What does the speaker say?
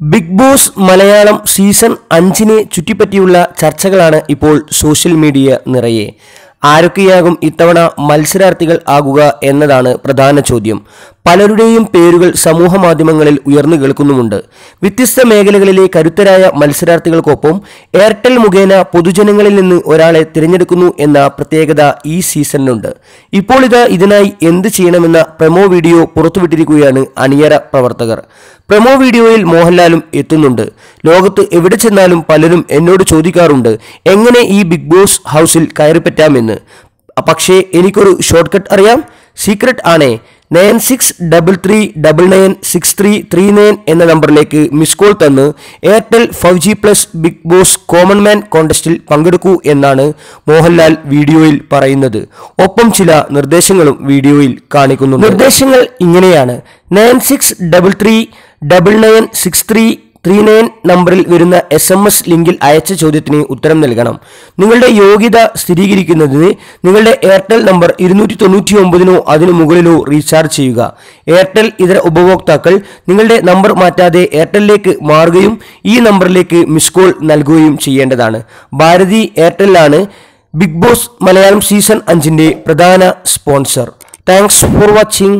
Big boss Malayalam season അഞ്ചിനെ ചുറ്റിപ്പറ്റിയുള്ള ചർച്ചകളാണ് ഇപ്പോൾ സോഷ്യൽ മീഡിയ നിറയെ. ആരൊക്കെയാകും ഇത്തവണ മത്സരാർത്ഥികൾ ആകുക എന്നതാണ് പ്രധാന ചോദ്യം. പലരുടെയും പേരുകൾ സമൂഹ മാധ്യമങ്ങളിൽ ഉയർന്നു കേൾക്കുന്നുമുണ്ട്. വ്യത്യസ്ത മേഖലകളിലെ കരുത്തരായ മത്സരാർത്ഥികൾക്കൊപ്പം എയർടെൽ മുഖേന പൊതുജനങ്ങളിൽ നിന്ന് ഒരാളെ തിരഞ്ഞെടുക്കുന്നു എന്ന പ്രത്യേകത ഈ സീസണിനുണ്ട്. ഇപ്പോൾ ഇത് ഇതിനായി എന്ത് ചെയ്യണമെന്ന പ്രമോ വീഡിയോ പുറത്തുവിട്ടിരിക്കുകയാണ് അണിയറ പ്രവർത്തകർ. പ്രമോ വീഡിയോയിൽ മോഹൻലാലും എത്തുന്നുണ്ട്. ലോകത്ത് എവിടെ ചെന്നാലും പലരും എന്നോട് ചോദിക്കാറുണ്ട് എങ്ങനെ ഈ ബിഗ് ബോസ് ഹൗസിൽ കയറിപ്പറ്റാമെന്ന്? പക്ഷേ എനിക്കൊരു ഷോർട്ട് കട്ട് അറിയാം. സീക്രട്ട് ആണേ. Nine six double three double nine six three three nine എന്ന നമ്പറിലേക്ക് മിസ് കോൾ തന്ന് Airtel five G plus Big Boss common man കോൺടെസ്റ്റിൽ പങ്കെടുക്കൂ എന്നാണ് മോഹൻലാൽ വീഡിയോയിൽ പറയുന്നത്. ഒപ്പം ചില നിർദ്ദേശങ്ങളും വീഡിയോയിൽ കാണിക്കുന്നു നിർദ്ദേശങ്ങൾ ഇങ്ങനെയാണ്. Nine six double three double nine six three three nine നമ്പറിൽ വരുന്ന എസ് എം എസ് ലിങ്കിൽ അയച്ച ചോദ്യത്തിന് ഉത്തരം നൽകണം. നിങ്ങളുടെ യോഗ്യത സ്ഥിരീകരിക്കുന്നതിന് നിങ്ങളുടെ എയർടെൽ നമ്പർ ഇരുന്നൂറ്റി തൊണ്ണൂറ്റി ഒമ്പതിനോ അതിനു മുകളിലോ റീചാർജ് ചെയ്യുക. എയർടെൽ ഇതര ഉപഭോക്താക്കൾ നിങ്ങളുടെ നമ്പർ മാറ്റാതെ എയർടെല്ലിലേക്ക് മാറുകയും ഈ നമ്പറിലേക്ക് മിസ് കോൾ നൽകുകയും ചെയ്യേണ്ടതാണ്. ഭാരതി എയർടെല്ലാണ് ബിഗ് ബോസ് മലയാളം സീസൺ അഞ്ചിന്റെ പ്രധാന സ്പോൺസർ താങ്ക്സ് ഫോർ വാച്ചിങ്